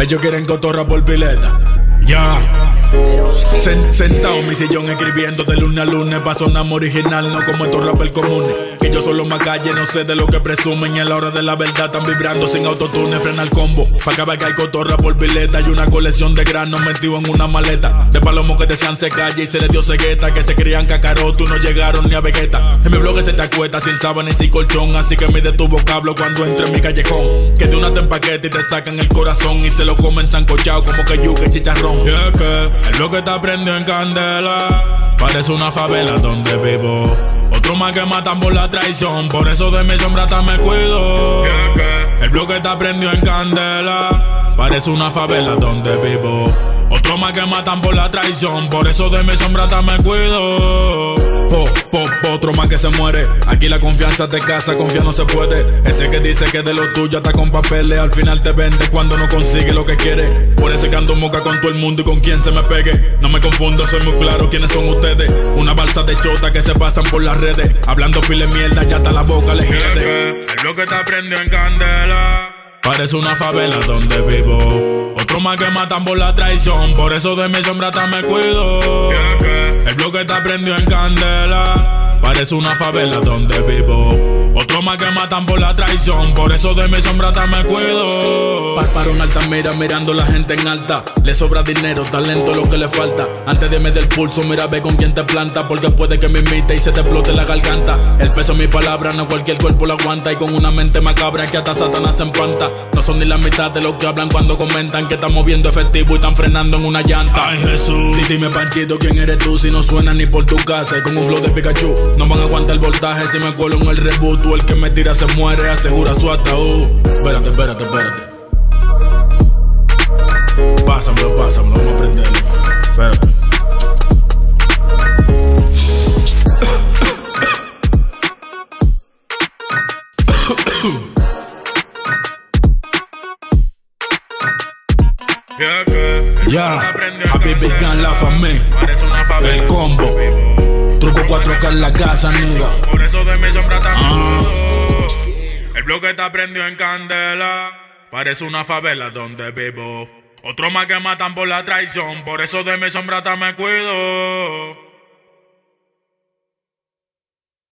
Ellos quieren cotorra por pileta. Sentado en mi sillón escribiendo de lunes a lunes Pa' sonar original, no como estos rappers comunes. Que yo solo más calle, no sé de lo que presumen. Y a la hora de la verdad están vibrando sin autotune Frena el combo, pa' que hay cotorra por pileta Y una colección de granos metido en una maleta. De palomos que desean se calle y se les dio cegueta. Que se crían cacaroto y no llegaron ni a Vegeta. En mi blog se te acuesta sin sábana y sin colchón. Así que mide tu vocablo cuando entre en mi callejón. Que de una te empaqueta y te sacan el corazón. Y se lo comen sancochado como que yuca chicharrón el bloque está prendido en candela. Parece una favela donde vivo. Otro más que matan por la traición. Por eso de mi sombra me cuido. El bloque está prendido en candela. Parece una favela donde vivo. Otro más que matan por la traición. Por eso de mi sombra me cuido. Otro más que se muere. Aquí la confianza te casa, confía no se puede. Ese que dice que de lo tuyo está con papeles. Al final te vende cuando no consigue lo que quiere. Por ese que ando moca con todo el mundo y con quien se me pegue. No me confundo, soy muy claro quiénes son ustedes. Una balsa de chota que se pasan por las redes. Hablando pile mierda, ya está la boca le El bloque está prendido en candela. Parece una favela donde vivo. Otro más que matan por la traición. Por eso de mi sombra me cuido. El bloque está prendido en candela. Parece una favela donde vivo. Otro más que matan por la traición. Por eso de mi sombra me cuido. Para un alta mira, mirando la gente en alta. Le sobra dinero, talento, lo que le falta. Antes de medir el pulso, mira, ve con quién te planta. Porque puede que me imite y se te explote la garganta. El peso de mi palabra, no cualquier cuerpo lo aguanta. Y con una mente macabra que hasta Satanás se empanta. No son ni la mitad de lo que hablan cuando comentan que estamos viendo efectivo y están frenando en una llanta. Ay Jesús, dime Panchito, ¿quién eres tú? Si no suena ni por tu casa. con un flow de Pikachu, no van a aguantar el voltaje si me cuelo en el reboot el que me tira se muere, asegura su ataúd. Espérate, espérate, espérate. Pásamelo, pásamelo, vamos a prenderlo. Espérate. Ya, Happy Big Gun, la familia, el combo. Truco 4K en la casa, nigga. Por eso de mi sombra está ah. El bloque está prendido en candela. Parece una favela donde vivo. Otro más que matan por la traición. Por eso de mi sombra me cuido.